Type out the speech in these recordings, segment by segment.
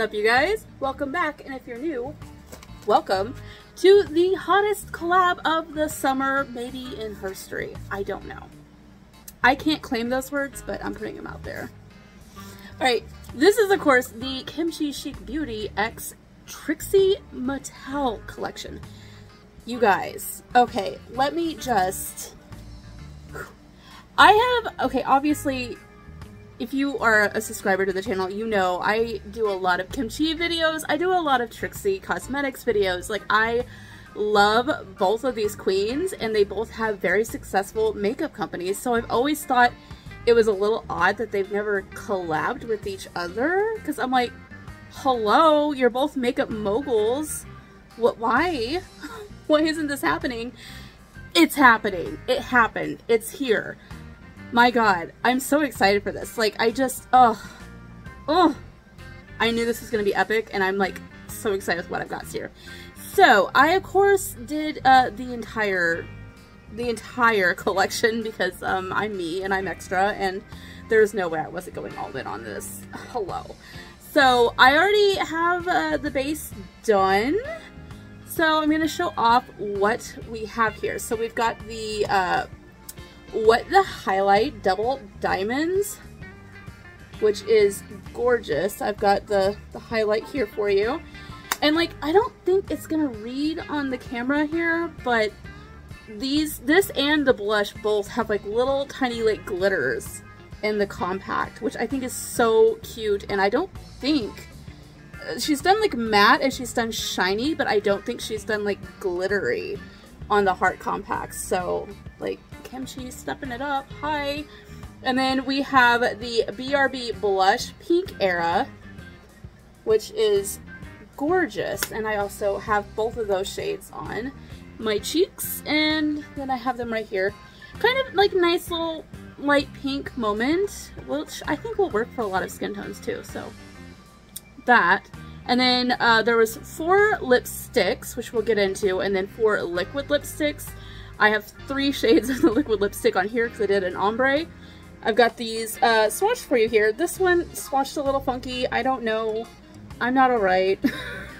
up you guys? Welcome back, and if you're new, welcome to the hottest collab of the summer, maybe in history. I don't know. I can't claim those words, but I'm putting them out there. Alright, this is of course the Kimchi Chic Beauty X Trixie Mattel collection. You guys, okay, let me just... I have, okay, obviously if you are a subscriber to the channel, you know I do a lot of kimchi videos. I do a lot of Trixie cosmetics videos. Like, I love both of these queens, and they both have very successful makeup companies. So I've always thought it was a little odd that they've never collabed with each other. Because I'm like, hello, you're both makeup moguls. What, why? why isn't this happening? It's happening. It happened. It's here. My god, I'm so excited for this. Like, I just, oh, oh. I knew this was going to be epic, and I'm, like, so excited with what I've got here. So, I, of course, did uh, the entire, the entire collection because um, I'm me, and I'm extra, and there's no way I wasn't going all in on this. Hello. So, I already have uh, the base done. So, I'm going to show off what we have here. So, we've got the uh, what the Highlight Double Diamonds, which is gorgeous. I've got the, the highlight here for you. And like, I don't think it's gonna read on the camera here, but these, this and the blush both have like little tiny like glitters in the compact, which I think is so cute. And I don't think, uh, she's done like matte and she's done shiny, but I don't think she's done like glittery on the heart compacts. So like Kimchi stepping it up. Hi. And then we have the BRB Blush Pink Era, which is gorgeous. And I also have both of those shades on my cheeks. And then I have them right here. Kind of like nice little light pink moment, which I think will work for a lot of skin tones too. So that. And then uh, there was four lipsticks, which we'll get into, and then four liquid lipsticks. I have three shades of the liquid lipstick on here because I did an ombre. I've got these uh, swatched for you here. This one swatched a little funky. I don't know. I'm not alright.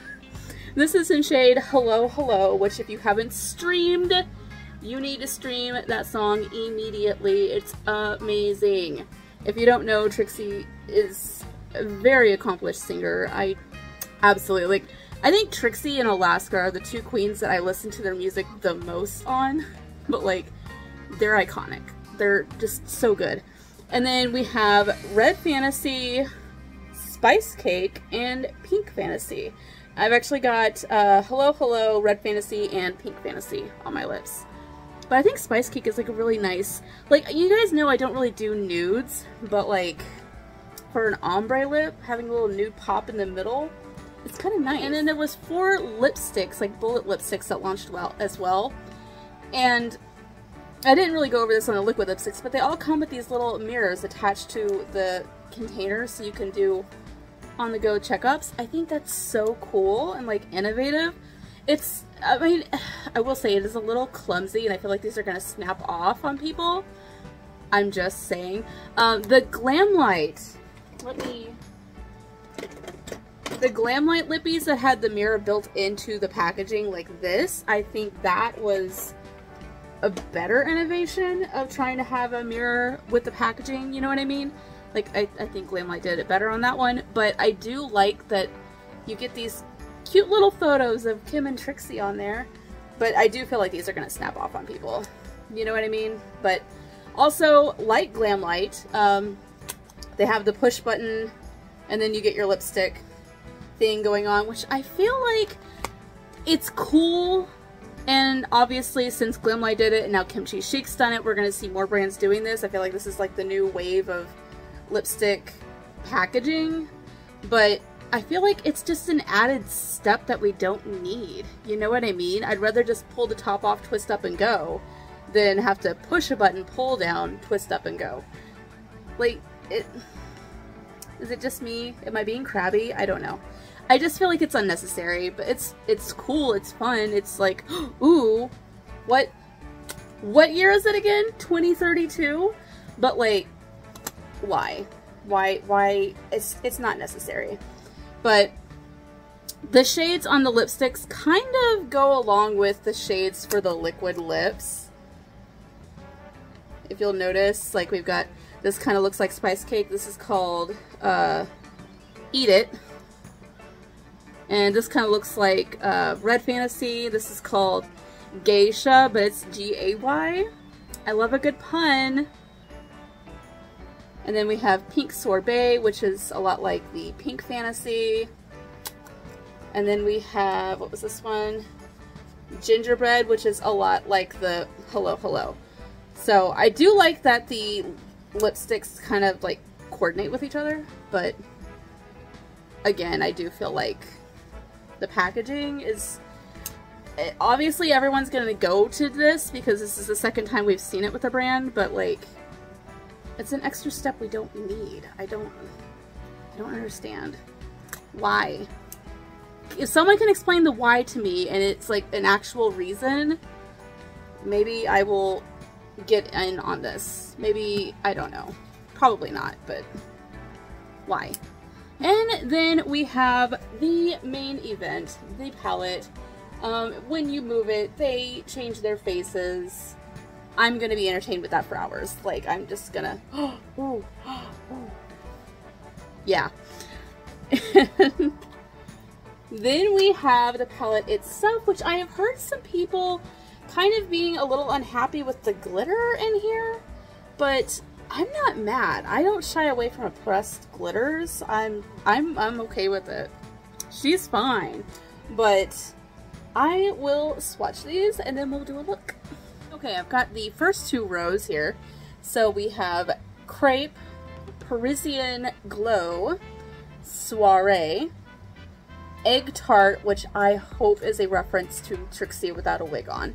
this is in shade Hello Hello, which if you haven't streamed, you need to stream that song immediately. It's amazing. If you don't know, Trixie is a very accomplished singer. I absolutely, like, I think Trixie and Alaska are the two queens that I listen to their music the most on, but like, they're iconic. They're just so good. And then we have Red Fantasy, Spice Cake, and Pink Fantasy. I've actually got uh, Hello Hello, Red Fantasy, and Pink Fantasy on my lips. But I think Spice Cake is like a really nice, like you guys know I don't really do nudes, but like for an ombre lip, having a little nude pop in the middle it's kind of nice. And then there was four lipsticks, like bullet lipsticks that launched well as well. And I didn't really go over this on the liquid lipsticks, but they all come with these little mirrors attached to the containers so you can do on-the-go checkups. I think that's so cool and like innovative. It's, I mean, I will say it is a little clumsy and I feel like these are going to snap off on people. I'm just saying. Um, the light. let me the Glamlite lippies that had the mirror built into the packaging like this, I think that was a better innovation of trying to have a mirror with the packaging, you know what I mean? Like, I, I think Glamlite did it better on that one, but I do like that you get these cute little photos of Kim and Trixie on there, but I do feel like these are going to snap off on people, you know what I mean? But also, like Glamlite, um, they have the push button, and then you get your lipstick thing going on, which I feel like it's cool. And obviously, since Glamlite did it and now Kimchi Chic's done it, we're going to see more brands doing this. I feel like this is like the new wave of lipstick packaging. But I feel like it's just an added step that we don't need. You know what I mean? I'd rather just pull the top off, twist up, and go than have to push a button, pull down, twist up, and go. Like, it... Is it just me? Am I being crabby? I don't know. I just feel like it's unnecessary, but it's it's cool, it's fun, it's like, ooh, what what year is it again? 2032? But like, why? Why why it's it's not necessary. But the shades on the lipsticks kind of go along with the shades for the liquid lips. If you'll notice, like we've got, this kind of looks like spice cake. This is called uh, Eat It. And this kind of looks like uh, Red Fantasy. This is called Geisha, but it's G-A-Y. I love a good pun. And then we have Pink Sorbet, which is a lot like the Pink Fantasy. And then we have, what was this one? Gingerbread, which is a lot like the Hello Hello. So I do like that the lipsticks kind of like coordinate with each other, but again, I do feel like the packaging is eh, obviously everyone's gonna go to this because this is the second time we've seen it with the brand, but like it's an extra step we don't need. I don't I don't understand. Why? If someone can explain the why to me and it's like an actual reason, maybe I will get in on this. Maybe, I don't know. Probably not, but why? And then we have the main event, the palette. Um, when you move it, they change their faces. I'm gonna be entertained with that for hours. Like, I'm just gonna, yeah. then we have the palette itself, which I have heard some people kind of being a little unhappy with the glitter in here, but I'm not mad. I don't shy away from a pressed glitters. I'm I'm I'm okay with it. She's fine. But I will swatch these and then we'll do a look. Okay, I've got the first two rows here. So we have Crepe, Parisian Glow, Soiree, Egg Tart, which I hope is a reference to Trixie without a wig on,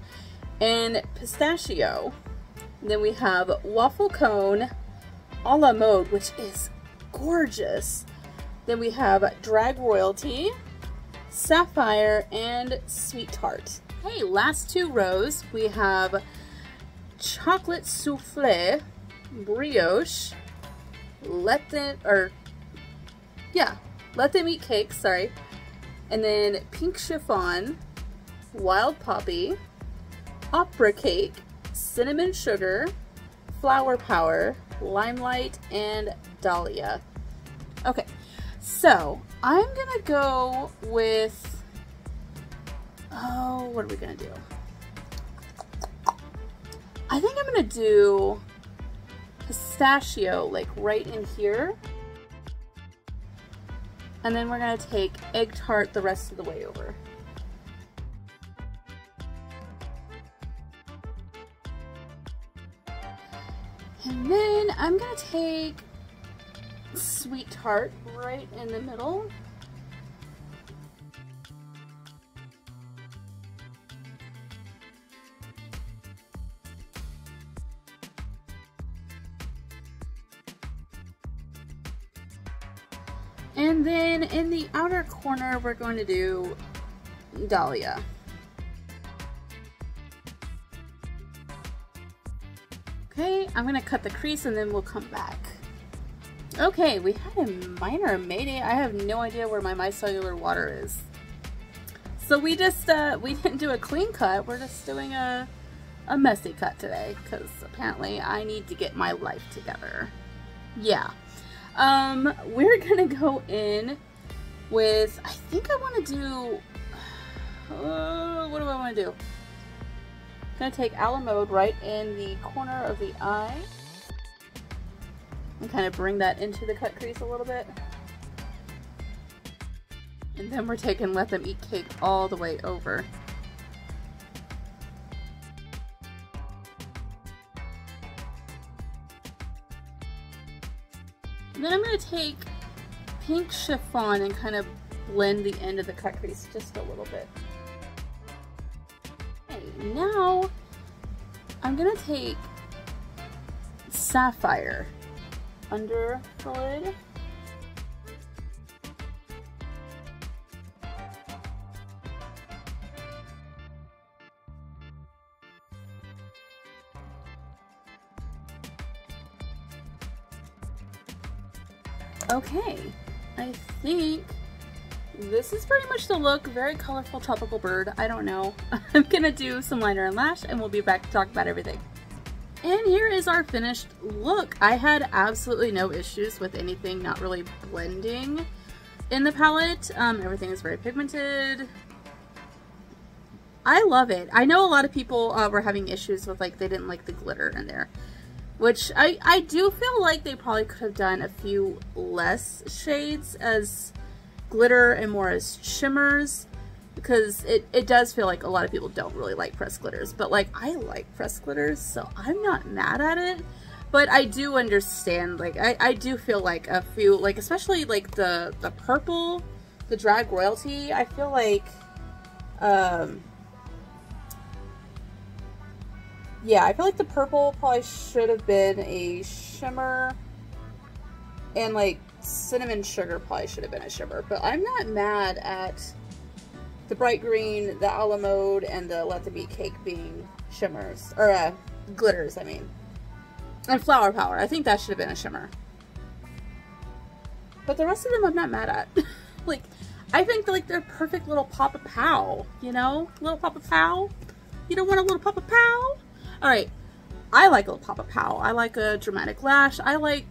and Pistachio. Then we have Waffle Cone, a la mode, which is gorgeous. Then we have Drag Royalty, Sapphire, and Sweet Tart. Okay, last two rows, we have Chocolate Souffle, Brioche, Let Them, or, yeah, Let Them Eat Cake, sorry. And then Pink Chiffon, Wild Poppy, Opera Cake, Cinnamon Sugar, Flower Power, Limelight, and Dahlia. Okay, so I'm gonna go with, oh, what are we gonna do? I think I'm gonna do pistachio, like right in here. And then we're gonna take egg tart the rest of the way over. And then I'm gonna take sweet tart right in the middle. And then in the outer corner, we're going to do Dahlia. Okay, I'm gonna cut the crease and then we'll come back. Okay, we had a minor mayday. I have no idea where my micellar water is. So we just, uh, we didn't do a clean cut. We're just doing a, a messy cut today because apparently I need to get my life together. Yeah. Um, we're gonna go in with, I think I want to do, uh, what do I want to do? I'm gonna take a la mode right in the corner of the eye and kind of bring that into the cut crease a little bit. And then we're taking Let Them Eat Cake all the way over. And then I'm going to take pink chiffon and kind of blend the end of the cut crease just a little bit. Now I'm to take sapphire under the lid. Okay, I think this is pretty much the look. Very colorful tropical bird. I don't know. I'm gonna do some liner and lash and we'll be back to talk about everything. And here is our finished look. I had absolutely no issues with anything not really blending in the palette. Um, everything is very pigmented. I love it. I know a lot of people uh, were having issues with like they didn't like the glitter in there. Which I, I do feel like they probably could have done a few less shades as glitter and more as shimmers because it, it does feel like a lot of people don't really like pressed glitters but like I like pressed glitters so I'm not mad at it. But I do understand like I, I do feel like a few like especially like the the purple the drag royalty I feel like um yeah I feel like the purple probably should have been a shimmer and like cinnamon sugar probably should have been a shimmer, but I'm not mad at the bright green, the a la mode, and the let them eat cake being shimmers, or uh, glitters, I mean. And flower power, I think that should have been a shimmer. But the rest of them I'm not mad at. like, I think like they're perfect little pop Papa Pow, you know? Little pop Papa Pow. You don't want a little pop Papa Pow? Alright, I like a little Papa Pow. I like a dramatic lash. I like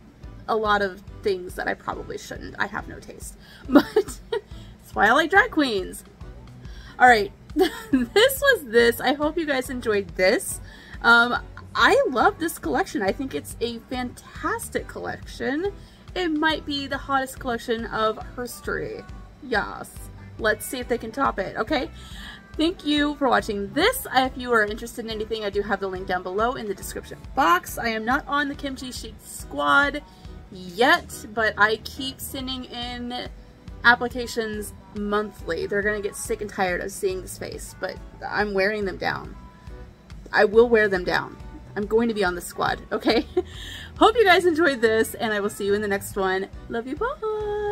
a lot of things that I probably shouldn't. I have no taste. But that's why I like drag queens. Alright, this was this. I hope you guys enjoyed this. Um, I love this collection. I think it's a fantastic collection. It might be the hottest collection of history. Yes. Let's see if they can top it, okay? Thank you for watching this. If you are interested in anything, I do have the link down below in the description box. I am not on the Kimchi Chic squad yet, but I keep sending in applications monthly. They're going to get sick and tired of seeing this face, but I'm wearing them down. I will wear them down. I'm going to be on the squad, okay? Hope you guys enjoyed this, and I will see you in the next one. Love you, bye!